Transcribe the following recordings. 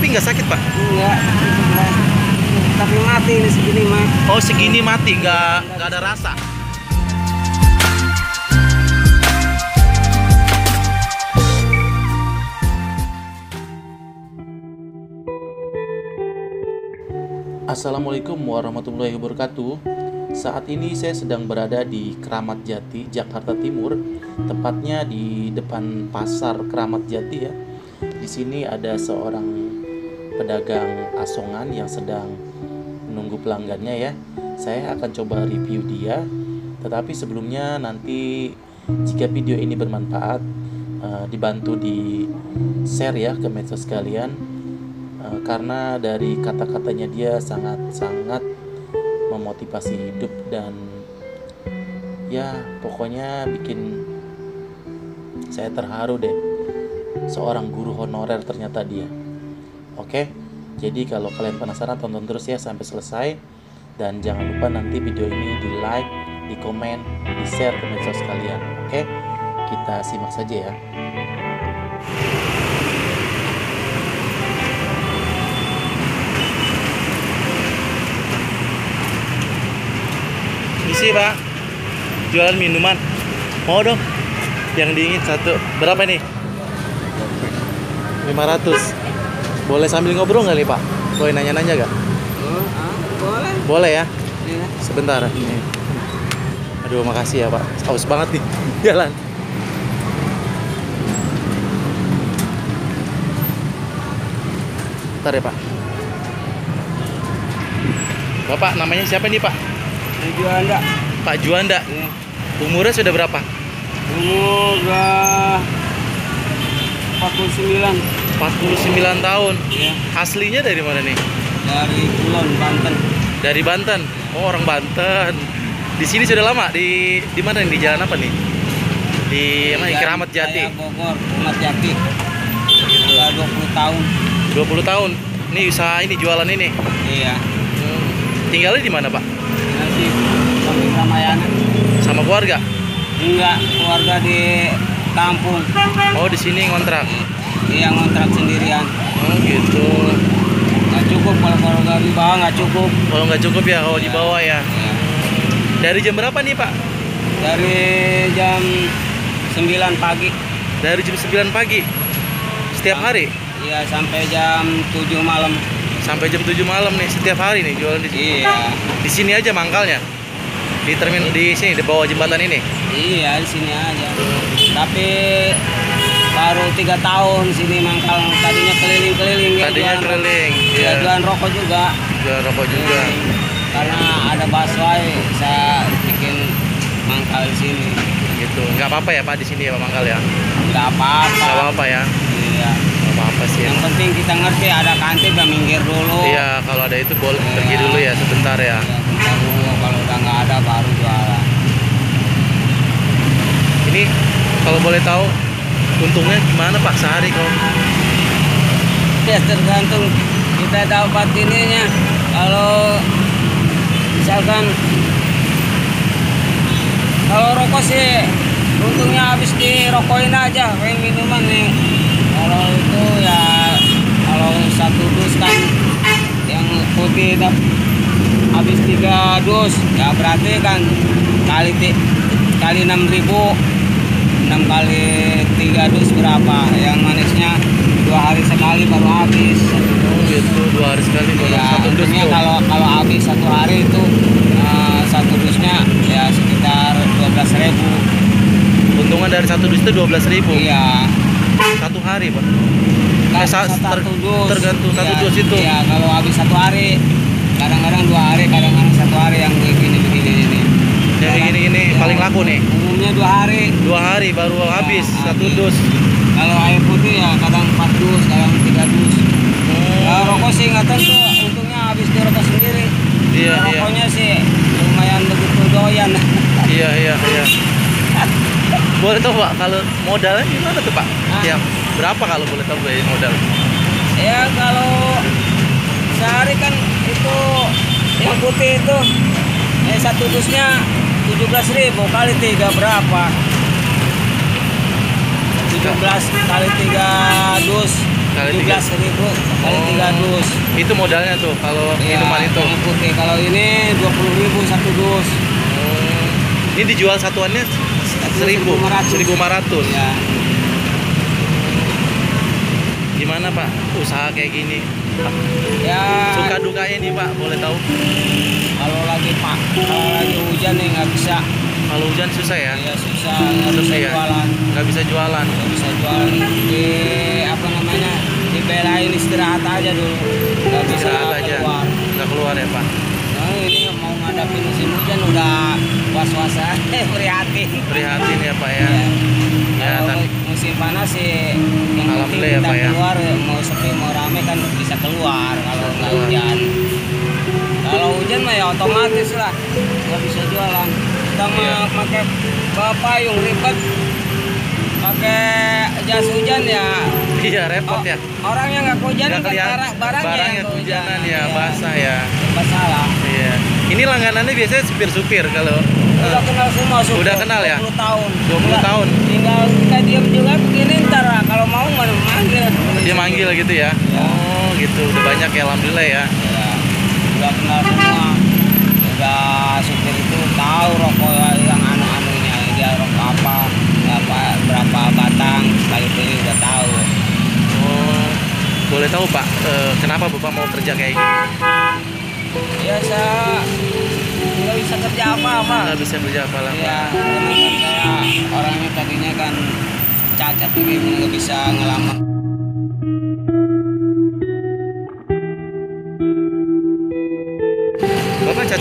tapi nggak sakit pak? Enggak, sebelah. Tapi mati ini segini mah. Oh segini mati nggak nggak ada rasa. Assalamualaikum warahmatullahi wabarakatuh. Saat ini saya sedang berada di Keramat Jati, Jakarta Timur, tepatnya di depan pasar Keramat Jati ya. Di sini ada seorang pedagang asongan yang sedang menunggu pelanggannya ya. Saya akan coba review dia. Tetapi sebelumnya nanti jika video ini bermanfaat eh, dibantu di share ya ke medsos kalian Eh, karena dari kata-katanya dia sangat-sangat memotivasi hidup dan ya pokoknya bikin saya terharu deh seorang guru honorer ternyata dia oke? Jadi kalau kalian penasaran tonton terus ya sampai selesai. Dan jangan lupa nanti video ini di like di komen di share ke medsos kalian. Oke? Kita simak saja ya. Isi pak. Jualan minuman. Mau dong. Yang dingin satu. Berapa nih? 500 Boleh sambil ngobrol nggak nih pak? Boleh nanya-nanya gak? Oh, ah, boleh. Boleh ya? Iya. Sebentar Nih. Aduh makasih ya pak Haus banget nih Jalan Bentar ya pak Bapak namanya siapa nih pak? Ini Juanda. Pak Juanda Iya. Umurnya sudah berapa? Umur udah 49. 49 tahun. Iya. Aslinya dari mana nih? Dari Kulon, Banten. Dari Banten. Oh, orang Banten. Di sini sudah lama di di mana nih? Di jalan apa nih? Di mana? Di Keramat Jati. Bogor, Keramat Jati. Udah 20 tahun. 20 tahun. Ini usaha ini jualan ini. Iya. Hmm. Tinggalnya di mana, Pak? Nanti samping Ramayana. Sama keluarga? Enggak, keluarga di kampung. Oh, di sini ngontrak. Iya ngontrak sendirian. Oh, gitu. Nggak cukup kalau keluarga di bawah nggak cukup. Kalau nggak cukup ya kalau di bawah ya. Iya. Dari jam berapa nih, Pak? Dari jam 9 pagi. Dari jam 9 pagi. Setiap hari Iya sampai jam 7 malam. sampai jam 7 malam nih setiap hari nih jualan di sini. Iya. Di sini aja mangkalnya. Di termin di sini di bawah jembatan ini. Iya di sini aja. Tapi baru tiga tahun sini mangkal tadinya keliling-keliling ya Tadinya jualan- keliling. Iya Iya. jualan rokok juga. Jualan rokok juga. Karena ada busway saya bikin mangkal di sini. Gitu. Nggak apa-apa ya Pak di sini ya Pak Mangkal ya. Nggak Nggak apa-apa. apa-apa ya. Iya. Nggak apa-apa sih. Yang penting kita ngerti ada kantin ya minggir dulu. Iya, kalau ada itu boleh Iya. pergi dulu ya sebentar ya. Ya, bentar dulu kalau udah nggak ada baru jualan. Ini kalau boleh tahu untungnya gimana Pak sehari kalau Ya tergantung kita dapat ininya. Kalau misalkan kalau rokok sih untungnya habis dirokokin aja kayak minuman nih. Kalau itu ya kalau satu dus kan yang putih dap habis tiga dus ya berarti kan kali kali enam ribu enam kali tiga dus berapa? Yang manisnya dua hari sekali baru habis. Oh gitu. Dua hari sekali baru ya satu dus kalau kalau habis satu hari itu eh, satu dusnya ya sekitar dua belas ribu. Untungan dari satu dus itu 12.000 ribu? Iya. Satu hari Pak. Nggak Eh, sa- bisa ter- satu dus tergantung satu Iya, dus itu. iya kalau habis satu hari kadang-kadang dua hari kadang-kadang satu hari yang begini begini ini Yang gini-gini Ya, paling laku nih. umumnya dua hari Dua hari baru habis satu habis. dus. kalau air putih ya kadang empat dus kadang tiga dus Kalau rokok sih nggak tentu, untungnya habis di rokok sendiri. Iya, Kalau iya. Rokoknya sih lumayan begitu doyan. Iya iya iya. Boleh tahu Pak kalau modalnya gimana tuh Pak? Hah? Ya berapa kalau boleh tahu biaya modal? ya kalau sehari kan itu yang putih itu eh, satu dusnya 17.000 kali tiga berapa? 17 kali tiga dus Kali tiga. 17.000 kali Oh. tiga dus. Itu modalnya tuh kalau Ya, minuman itu. putih. Kalau ini dua puluh ribu satu dus. Oh. Ini dijual satuannya seribu, 1.500. seribu lima ratus. Ya, Gimana Pak usaha kayak gini? ya. Suka dukanya nih Pak, boleh tahu? Kalau lagi pak, kalau lagi nggak bisa. Kalau hujan susah ya, Ya susah nggak bisa ya? jualan. nggak bisa jualan. Nggak bisa jualan di apa namanya dibelain istirahat aja dulu. Nggak bisa Istirahat aja, keluar. nggak keluar ya Pak. Nah, ini mau ngadapin musim hujan udah was-was aja, prihatin. Prihatin ya Pak ya. Ya. Ya, Kalau tapi- musim panas sih yang Alhamdulillah ya, Pak, ya. keluar mau sepi mau rame kan bisa keluar kalau nggak hujan. Otomatis lah nggak bisa jualan. Kita Iya. pakai payung ribet, pakai jas hujan ya. Iya repot Oh, ya. Orang yang nggak kehujanan Nggak kan kelihatan barang, barangnya, barangnya yang kehujanan ya, Iya. basah ya. Masalah. Iya. Ini langganannya biasanya supir-supir kalau Udah eh, kenal semua supir. Udah kenal ya? 20 tahun. 20 Tinggal- tahun. Tinggal kita diam juga begini ntar lah. kalau mau manggil. dia manggil gitu ya. Ya. Oh gitu, udah banyak ya alhamdulillah ya. Ya, udah kenal semua. Udah supir itu tahu rokok yang anu-anunya dia rokok apa, apa berapa batang, sekali beli udah tahu. Oh, boleh tahu Pak, eh, kenapa Bapak mau kerja kayak gini? Ya saya nggak bisa kerja apa-apa. Nggak bisa kerja apa lah. Ya, karena saya orangnya tadinya kan cacat begini nggak bisa ngelamar.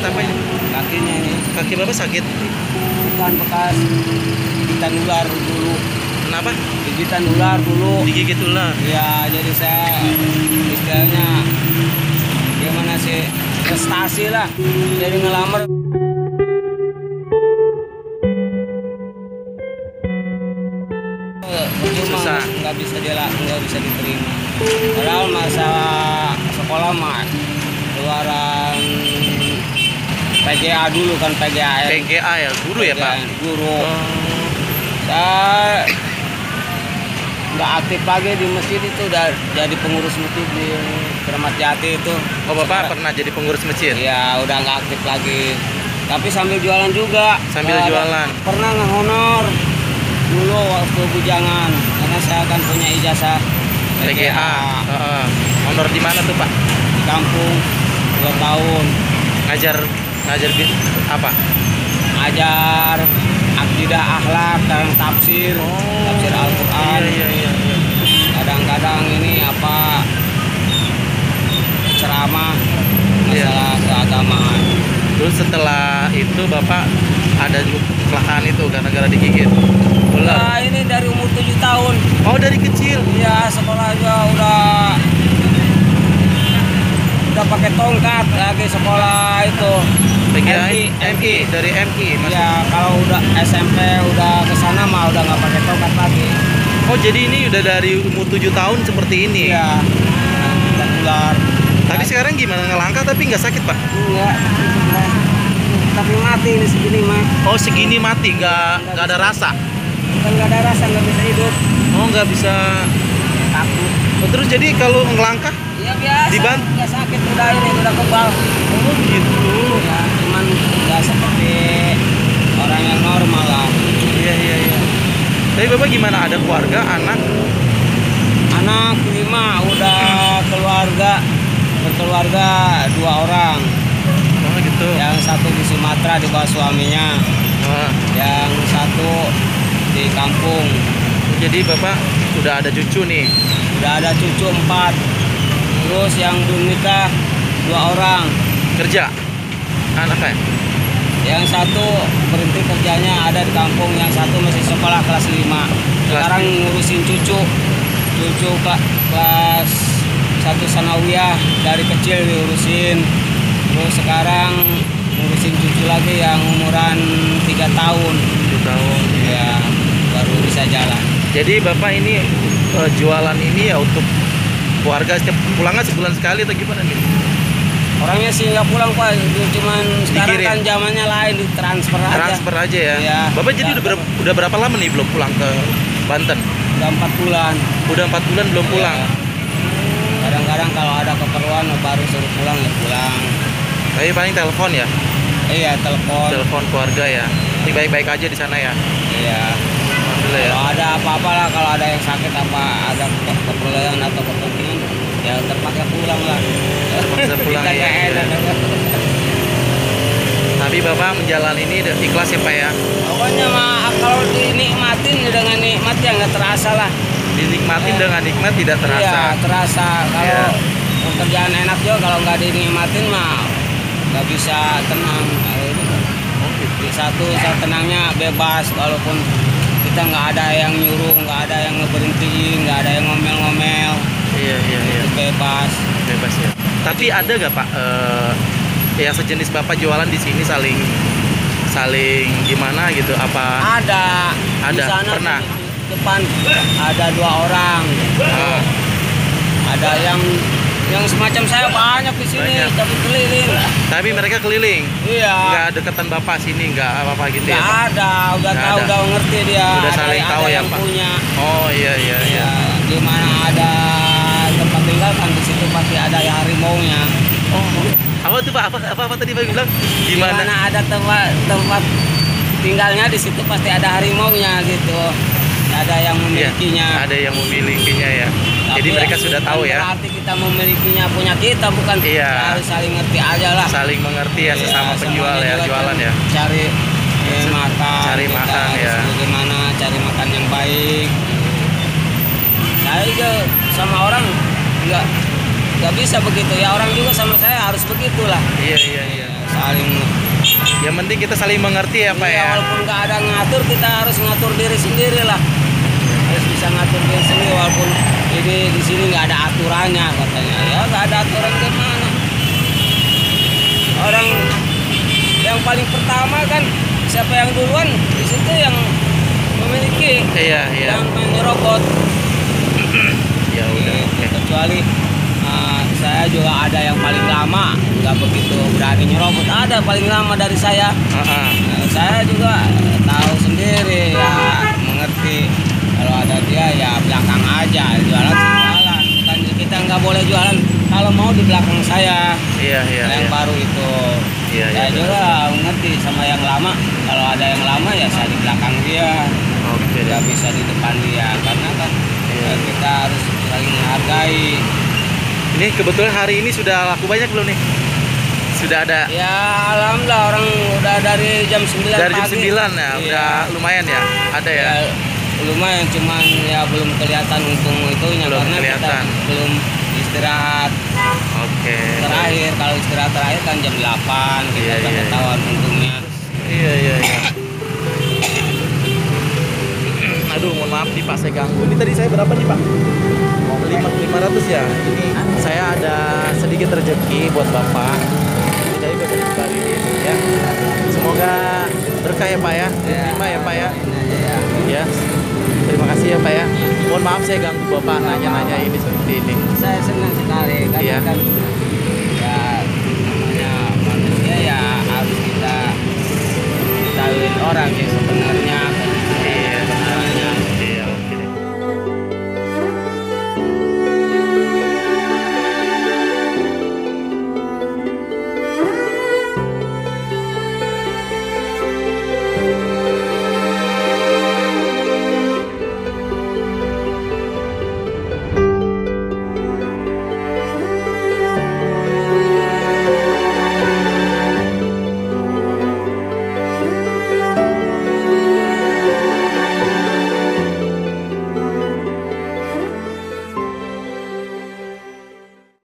Cacat apa ini? Kakinya ini Kaki Bapak sakit. bukan bekas gigitan ular dulu, Kenapa? gigitan ular dulu. Digigit ular. Ya, jadi saya istilahnya gimana sih prestasi lah. Jadi ngelamar. Susah. nggak bisa dia nggak bisa diterima. Padahal masa sekolah mah keluaran PGA dulu kan PGA PGA ya, guru ya Pak? guru Oh, saya nggak aktif lagi di masjid itu udah jadi pengurus masjid di Keramat Jati itu oh Bapak pernah jadi pengurus masjid? ya udah nggak aktif lagi tapi sambil jualan juga Sambil ada- jualan. pernah ngehonor dulu waktu bujangan karena saya kan punya ijazah PGA. Heeh. Honor di mana tuh Pak? di kampung dua tahun Ngajar ngajar apa? ajar akidah akhlak dan tafsir tafsir Al-Quran Iya iya iya. kadang-kadang ini apa ceramah Iya. masalah keagamaan Terus setelah itu Bapak ada juga kecelakaan itu gara-gara digigit ular. nah ini dari umur 7 tahun Oh dari kecil. ya sekolah juga udah udah pakai tongkat lagi sekolah itu MI, MI dari MI Mas. ya kalau udah SMP udah ke sana mah udah nggak pakai tongkat lagi Oh jadi ini udah dari umur 7 tahun seperti ini. iya udah ular Tapi sekarang gimana ngelangkah tapi nggak sakit Pak? enggak enggak. tapi mati ini segini mah Oh segini mati nggak nggak ada rasa. kan nggak ada rasa nggak bisa hidup Oh nggak bisa. takut Oh, terus jadi kalau ngelangkah? Ya biasa Diban- nggak sakit udah ini udah kebal Oh gitu. ya cuman nggak seperti orang yang normal lah Iya iya iya. Tapi bapak gimana? Ada keluarga, anak? anak lima udah keluarga berkeluarga dua orang Oh gitu. yang satu di Sumatera di bawah suaminya Wah, yang satu di kampung jadi bapak udah ada cucu nih. udah ada cucu empat terus yang belum nikah dua orang. Kerja? Anaknya? yang satu berhenti kerjanya ada di kampung. Yang satu masih sekolah kelas 5 sekarang ngurusin cucu. Cucu pak kelas satu sanawiyah. Dari kecil diurusin. Terus sekarang ngurusin cucu lagi yang umuran tiga tahun. 7 tahun. ya baru bisa jalan. Jadi bapak ini eh, jualan ini ya untuk keluarga setiap pulangnya sebulan sekali atau gimana nih? orangnya sih nggak pulang pak cuman sekarang Dikirim. kan zamannya lain di transfer aja Transfer aja ya. Iya. Bapak jadi udah berapa, udah berapa lama nih belum pulang ke Banten? udah empat bulan Udah empat bulan belum pulang. Iya. kadang-kadang kalau ada kawan baru suruh pulang ya pulang Tapi paling telepon ya, iya telepon telepon keluarga ya. Ini baik-baik aja di sana ya. iya Alhamdulillah ya. kalau ada apa-apa lah kalau ada yang sakit apa ada ke- keperluan atau kepentingan ya terpaksa pulang lah Terpaksa pulang, iya. enak. Tapi bapak menjalani ini udah ikhlas ya pak ya. pokoknya mah kalau dinikmatin dengan nikmat ya nggak terasa lah Dinikmatin Iya. dengan nikmat tidak terasa. iya terasa kalau Iya. pekerjaan enak juga kalau nggak dinikmatin mah nggak bisa tenang. Oh, gitu. di satu saat tenangnya bebas walaupun kita nggak ada yang nyuruh nggak ada yang ngeberhentiin nggak ada yang ngomel-ngomel Iya iya iya. bebas Bebas ya. Tapi ada gak pak eh, yang sejenis bapak jualan di sini saling saling gimana gitu? Apa? ada di Ada, sana pernah? di depan ada dua orang Ah, ada yang yang semacam saya banyak di sini Banyak. tapi keliling tapi mereka keliling. iya Nggak deketan bapak sini nggak apa-apa gitu ya nggak pak? ada udah Nggak tahu ada. udah ngerti dia Udah ada, saling ada tahu ya, yang Pak? punya Oh iya iya iya. ya di mana ada kan di situ pasti ada yang harimau nya Oh apa tuh pak? Apa apa, apa tadi pak bilang? di Gimana? mana ada tempat tempat tinggalnya di situ pasti ada harimau nya gitu ada yang Iya, memilikinya ada yang memilikinya ya. Jadi Tapi mereka sudah tahu ya. berarti kita memilikinya punya kita bukan Iya. Kita harus saling ngerti aja lah Saling mengerti ya Iya, sesama penjual ya jualan ya. cari eh, makan Cari kita makan, ya. bagaimana cari makan yang baik saya juga sama orang nggak nggak bisa begitu. Ya orang juga sama saya harus begitulah. Iya iya iya. saling Yang penting kita saling mengerti ya pak Iya, ya. walaupun nggak ada ngatur kita harus ngatur diri sendiri lah harus bisa ngatur diri sendiri walaupun ini di sini nggak ada aturannya katanya. Ya nggak ada aturan gimana. Orang yang paling pertama kan siapa yang duluan? Di situ yang memiliki Iya iya. yang menyerobot Ya udah. Oke. kecuali uh, saya juga ada yang paling lama nggak begitu berani nyerobot ada paling lama dari saya ah. Nah, saya juga tahu sendiri ya mengerti kalau ada dia ya belakang aja jualan jualan bukan kita nggak boleh jualan kalau mau di belakang saya Iya iya yang iya. baru itu Iya iya. saya juga mengerti sama yang lama kalau ada yang lama ya saya di belakang dia Oke. tidak bisa di depan dia karena kan Iya. kita harus saling menghargai Ini kebetulan hari ini sudah laku banyak belum nih? Sudah ada ya alhamdulillah orang udah dari jam 9 dari jam pagi 9 ya, Iya. udah lumayan ya. Ada ya. ya lumayan cuman ya belum kelihatan untung itunya Belum karena kelihatan. kita belum istirahat Oke. terakhir kalau istirahat terakhir kan jam 8 kita Iya, udah iya, ketahuan untungnya Iya iya iya. Aduh, mohon maaf nih Pak, saya ganggu. Ini tadi saya berapa nih Pak? 500 ya. Ini saya ada sedikit rezeki buat bapak. Jadi bapak dibalikin ya. Semoga berkah ya pak ya. Terima ya pak ya. Ya. Terima kasih ya pak ya. Mohon maaf saya ganggu bapak nanya-nanya ini seperti ini. Saya senang sekali karena ya. ya namanya manusia ya harus kita ketahui orang yang sebenarnya